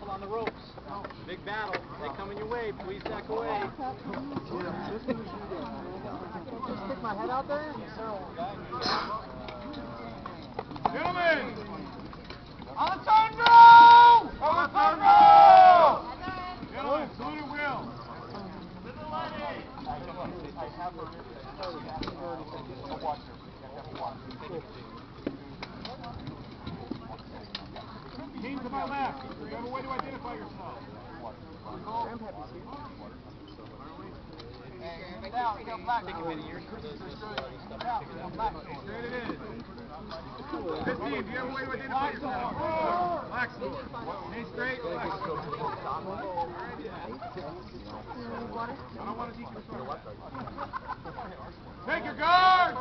careful on the ropes. Big battle. They coming your way. Please back away. Stick my head out there? Gentlemen! Alessandro! Alessandro! Gentlemen, salute at will. Team to my left. You have a way to identify yourself. Now, go black. Take a minute. You're for those this stuff to figure that out. Straight it is. 15, do you have a way to identify yourself? Black sword. Stay straight, black sword. I don't want to deconstruct. Take your guard!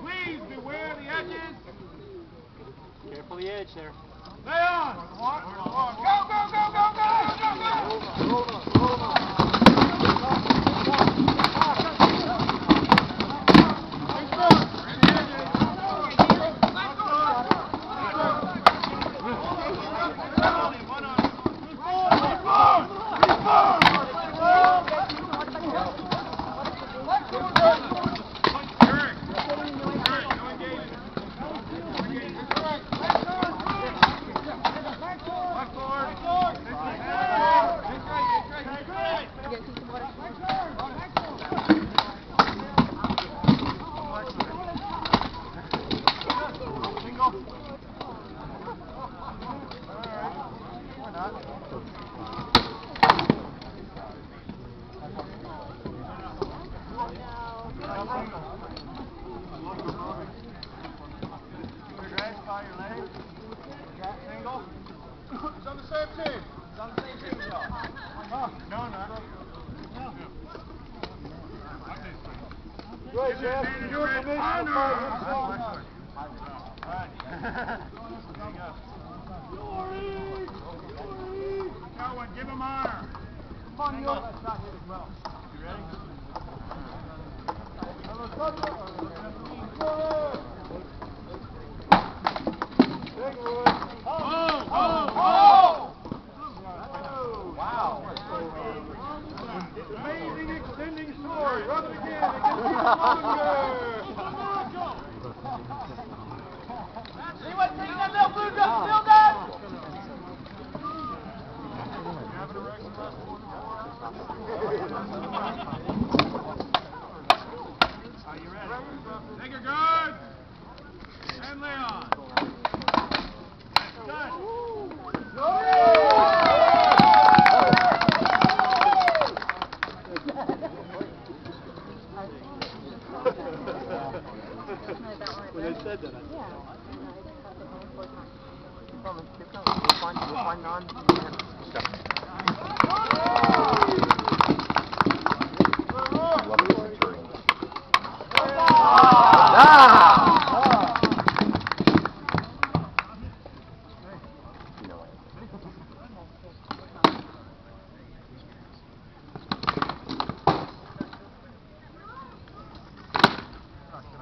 Please beware the edges. Careful the edge there. Lay on! Go, go, go, go! Single? It's on the same team. It's on the same team, Joe. Oh, no, not. Good, Jeff. Your permission to fight yourself. Come on, Neil. That's not hit as well. You ready? Oh, oh, oh! Wow. Amazing extending sword. Rub it again. It gets longer. See taking that little blue dress? That? Are you ready? Take your guard. And lay on. Done. When they said that, I said, Keep coming,